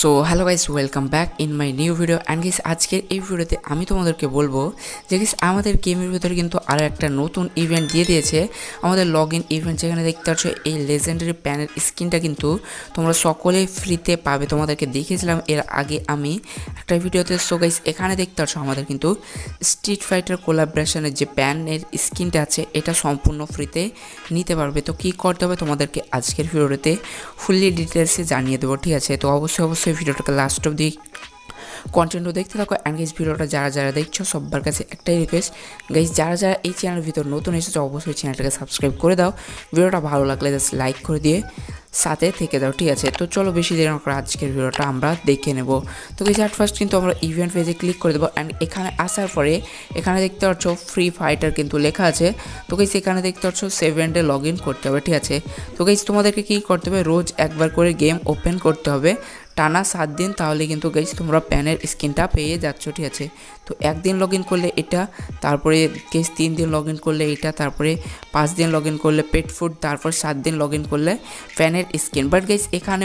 So hello guys welcome back in my new video and guess আজকের এই ভিডিওতে আমি তোমাদেরকে বলব যে গেস আমাদের গেমের ভিতরে কিন্তু আরও একটা নতুন ইভেন্ট দিয়ে দিয়েছে। আমাদের লগ ইন ইভেন্ট যেখানে দেখতে পাচ্ছ, এই লেজেন্ডারি প্যানের স্ক্রিনটা কিন্তু তোমরা সকলেই ফ্রিতে পাবে। তোমাদেরকে দেখিয়েছিলাম, এর আগে আমি একটা ভিডিওতে সো গাইস এখানে দেখতে পাচ্ছ আমাদের কিন্তু স্ট্রিট ফাইটার কোলাবরেশনের যে প্যানের স্ক্রিনটা আছে, এটা সম্পূর্ণ ফ্রিতে নিতে পারবে। তো কী করতে হবে তোমাদেরকে আজকের ভিডিওতে ফুললি ডিটেলসে জানিয়ে দেবো, ঠিক আছে? তো অবশ্যই অবশ্যই ভিডিওটাকে লাস্ট অব্দি কন্টেন্টও দেখতে থাকো। অ্যান্ড গেস ভিডিওটা যারা যারা দেখছ, সবার কাছে একটাই রিকোয়েস্ট গাইজ যারা যারা এই চ্যানেলের ভিতর নতুন এসেছ, অবশ্যই চ্যানেলটাকে সাবস্ক্রাইব করে দাও। ভিডিওটা ভালো লাগলে জাস্ট লাইক করে দিয়ে সাথে থেকে দাও, ঠিক আছে? তো চলো বেশি দেরি না করে আজকের ভিডিওটা আমরা দেখে নেব। তো গেছি অ্যাট ফার্স্ট কিন্তু আমরা ইভেন্ট পেজে ক্লিক করে দেবো। অ্যান্ড এখানে আসার পরে এখানে দেখতে পাচ্ছ ফ্রি ফাইটার কিন্তু লেখা আছে। তো গেছি এখানে দেখতে পাচ্ছ সেভেন্টে লগ ইন করতে হবে, ঠিক আছে? তো গেছি তোমাদেরকে কী করতে হবে? রোজ একবার করে গেম ওপেন করতে হবে। টানা সাত দিন, তাহলে কিন্তু গাইজ তোমরা প্যানের স্ক্রিনটা পেয়ে যাচ্ছ, ঠিক আছে? তো একদিন লগ ইন করলে এটা, তারপরে কেস তিন দিন লগ ইন করলে এটা, তারপরে পাঁচ দিন লগ ইন করলে পেট ফুড তারপর সাত দিন লগ ইন করলে প্যানের স্ক্রিন বাট গাইজ এখানে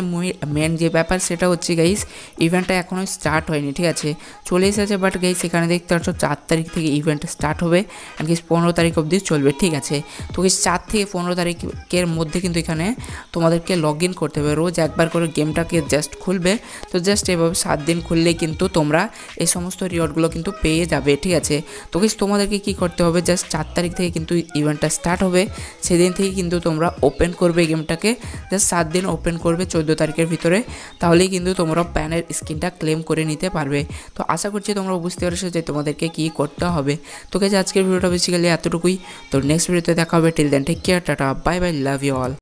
মেন যে ব্যাপার সেটা হচ্ছে গাইজ ইভেন্টটা এখনও স্টার্ট হয়নি, ঠিক আছে? চলে এসেছে বাট গাইজ এখানে দেখতে পাচ্ছ চার তারিখ থেকে ইভেন্ট স্টার্ট হবে অ্যান্ড গাইজ পনেরো তারিখ অবধি চলবে, ঠিক আছে? তো গাইজ চার থেকে পনেরো তারিখের মধ্যে কিন্তু এখানে তোমাদেরকে লগ ইন করতে হবে। রোজ একবার করে গেমটাকে জাস্ট খুলবে খুলবে। তো জাস্ট এভাবে সাত দিন খুললেই কিন্তু তোমরা এই সমস্ত রিওয়ার্ডগুলো কিন্তু পেয়ে যাবে, ঠিক আছে? তো কিছু তোমাদেরকে কি করতে হবে? জাস্ট চার তারিখ থেকে কিন্তু ইভেন্টটা স্টার্ট হবে। সেদিন থেকে কিন্তু তোমরা ওপেন করবে গেমটাকে জাস্ট সাত দিন ওপেন করবে চোদ্দ তারিখের ভিতরে। তাহলেই কিন্তু তোমরা প্যানের স্ক্রিনটা ক্লেম করে নিতে পারবে। তো আশা করছি তোমরা বুঝতে পারছ যে তোমাদেরকে কী করতে হবে। তো গেছে আজকের ভিডিওটা বেসিক্যালি এতটুকুই। তো নেক্সট ভিডিওতে দেখা হবে। Till then take care tata bye bye love you all